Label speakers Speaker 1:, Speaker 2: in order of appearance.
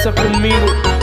Speaker 1: dança comigo.